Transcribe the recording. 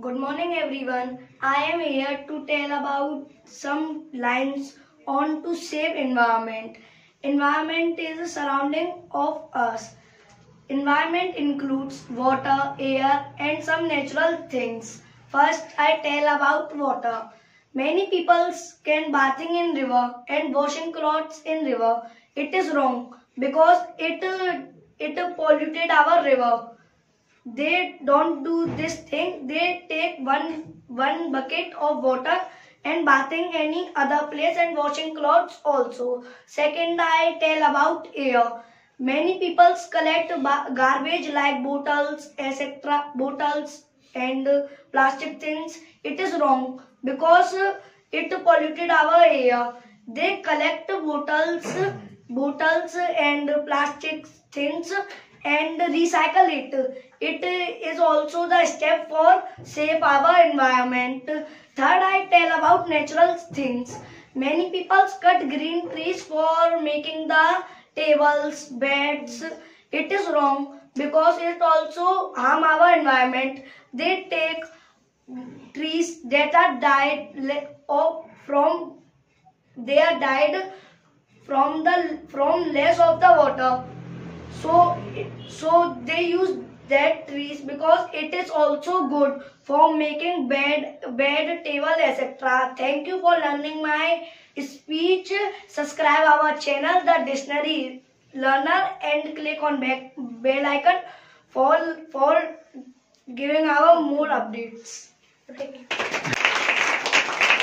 Good morning everyone. I am here to tell about some lines on to save environment. Environment is the surrounding of us. Environment includes water, air and some natural things. First I tell about water. Many people can bathing in river and washing clothes in river. It is wrong because it it polluted our river they don't do this thing they one one bucket of water and bathing any other place and washing clothes also. Second i tell about air. Many people collect garbage like bottles etc bottles and plastic things. It is wrong because it polluted our air. They collect bottles bottles and plastic things and recycle it. It is also the step for save our environment. Third, I tell about natural things. Many people cut green trees for making the tables, beds. It is wrong because it also harm our environment. They take trees that are died or from they are died from the from less of the water so so they use that trees because it is also good for making bed bed table etc thank you for learning my speech. Subscribe our channel the dictionary learner and click on bell icon for for giving our more updates. Thank you